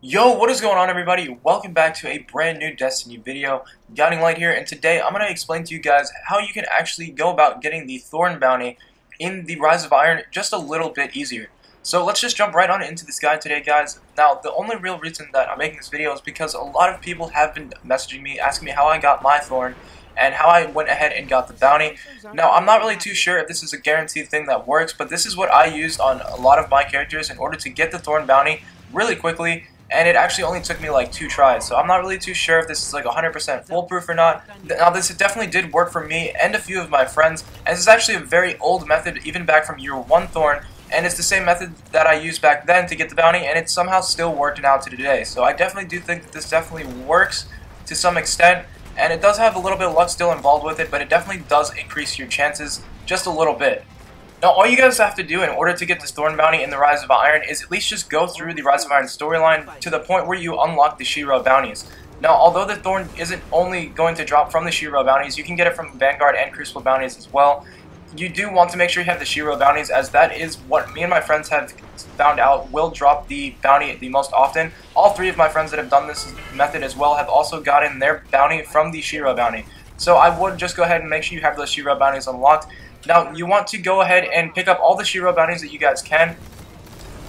Yo, what is going on everybody? Welcome back to a brand new Destiny video. Guiding Light here, and today I'm going to explain to you guys how you can actually go about getting the Thorn Bounty in the Rise of Iron just a little bit easier. So let's just jump right on into this guide today, guys. Now, the only real reason that I'm making this video is because a lot of people have been messaging me, asking me how I got my Thorn, and how I went ahead and got the bounty. Now, I'm not really too sure if this is a guaranteed thing that works, but this is what I used on a lot of my characters in order to get the Thorn Bounty really quickly and it actually only took me like two tries, so I'm not really too sure if this is like 100% foolproof or not. Now this definitely did work for me and a few of my friends, and this is actually a very old method even back from year 1 Thorn, and it's the same method that I used back then to get the bounty, and it somehow still worked out to today. So I definitely do think that this definitely works to some extent, and it does have a little bit of luck still involved with it, but it definitely does increase your chances just a little bit. Now, all you guys have to do in order to get this Thorn Bounty in the Rise of Iron is at least just go through the Rise of Iron storyline to the point where you unlock the Shiro bounties. Now, although the Thorn isn't only going to drop from the Shiro bounties, you can get it from Vanguard and Crucible bounties as well. You do want to make sure you have the Shiro bounties, as that is what me and my friends have found out will drop the bounty the most often. All three of my friends that have done this method as well have also gotten their bounty from the Shiro bounty. So I would just go ahead and make sure you have those Shiro bounties unlocked. Now, you want to go ahead and pick up all the Shiro bounties that you guys can.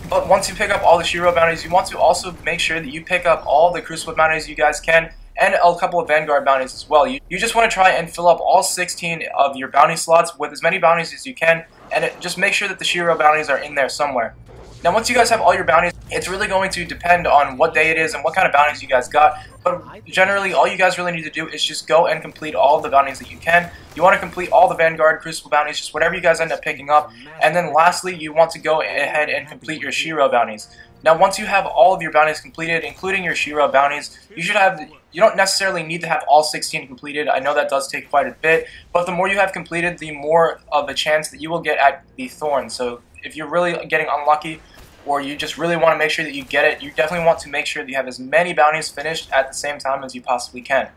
But once you pick up all the Shiro bounties, you want to also make sure that you pick up all the Crucible bounties you guys can, and a couple of Vanguard bounties as well. You, you just want to try and fill up all 16 of your bounty slots with as many bounties as you can, and it, just make sure that the Shiro bounties are in there somewhere. Now, once you guys have all your bounties, it's really going to depend on what day it is and what kind of bounties you guys got. But generally, all you guys really need to do is just go and complete all the bounties that you can. You want to complete all the Vanguard, Crucible bounties, just whatever you guys end up picking up. And then lastly, you want to go ahead and complete your Shiro bounties. Now, once you have all of your bounties completed, including your Shiro bounties, you should have you don't necessarily need to have all 16 completed. I know that does take quite a bit, but the more you have completed, the more of a chance that you will get at the Thorn. So if you're really getting unlucky, or you just really want to make sure that you get it, you definitely want to make sure that you have as many bounties finished at the same time as you possibly can.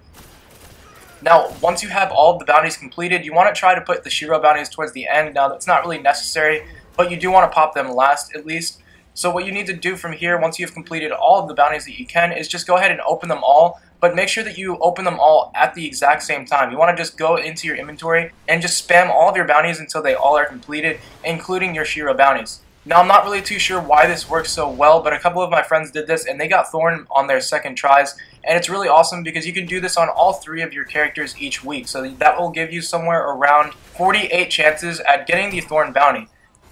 Now, once you have all the bounties completed, you want to try to put the Shiro bounties towards the end. Now, that's not really necessary, but you do want to pop them last at least. So what you need to do from here, once you've completed all of the bounties that you can, is just go ahead and open them all, but make sure that you open them all at the exact same time. You want to just go into your inventory and just spam all of your bounties until they all are completed, including your Shiro bounties. Now, I'm not really too sure why this works so well, but a couple of my friends did this, and they got Thorn on their second tries, and it's really awesome because you can do this on all three of your characters each week, so that will give you somewhere around 48 chances at getting the Thorn bounty.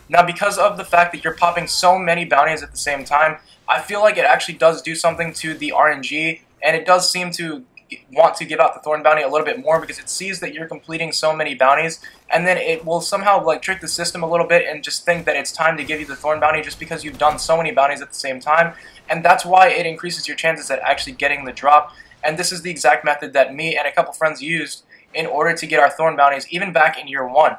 Now, because of the fact that you're popping so many bounties at the same time, I feel like it actually does do something to the RNG, and it does seem to want to give out the Thorn Bounty a little bit more because it sees that you're completing so many bounties, and then it will somehow like trick the system a little bit and just think that it's time to give you the Thorn Bounty just because you've done so many bounties at the same time, and that's why it increases your chances at actually getting the drop. And this is the exact method that me and a couple friends used in order to get our Thorn Bounties, even back in year one.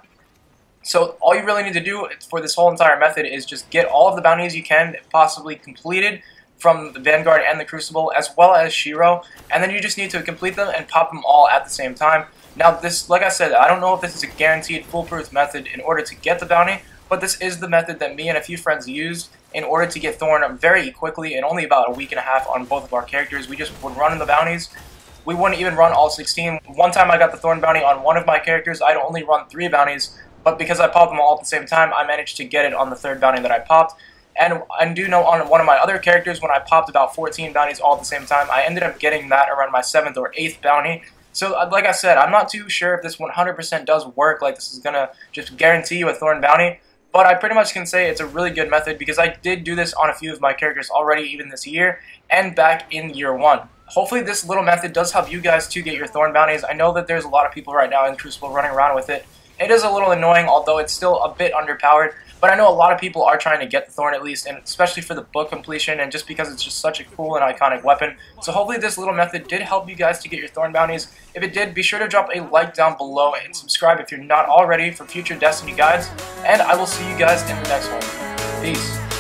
So all you really need to do for this whole entire method is just get all of the bounties you can possibly completed from the Vanguard and the Crucible, as well as Shiro, and then you just need to complete them and pop them all at the same time. Now this, like I said, I don't know if this is a guaranteed foolproof method in order to get the bounty, but this is the method that me and a few friends used in order to get Thorn very quickly in only about a week and a half on both of our characters. We just would run in the bounties. We wouldn't even run all 16. One time I got the Thorn bounty on one of my characters, I'd only run three bounties, but because I popped them all at the same time, I managed to get it on the third bounty that I popped. And I do know on one of my other characters, when I popped about 14 bounties all at the same time, I ended up getting that around my 7th or 8th bounty. So, uh, like I said, I'm not too sure if this 100% does work, like this is going to just guarantee you a Thorn bounty. But I pretty much can say it's a really good method because I did do this on a few of my characters already even this year and back in year 1. Hopefully this little method does help you guys to get your Thorn bounties. I know that there's a lot of people right now in Crucible running around with it. It is a little annoying, although it's still a bit underpowered. But I know a lot of people are trying to get the Thorn at least, and especially for the book completion, and just because it's just such a cool and iconic weapon. So hopefully this little method did help you guys to get your Thorn bounties. If it did, be sure to drop a like down below and subscribe if you're not already for future Destiny guides. And I will see you guys in the next one. Peace.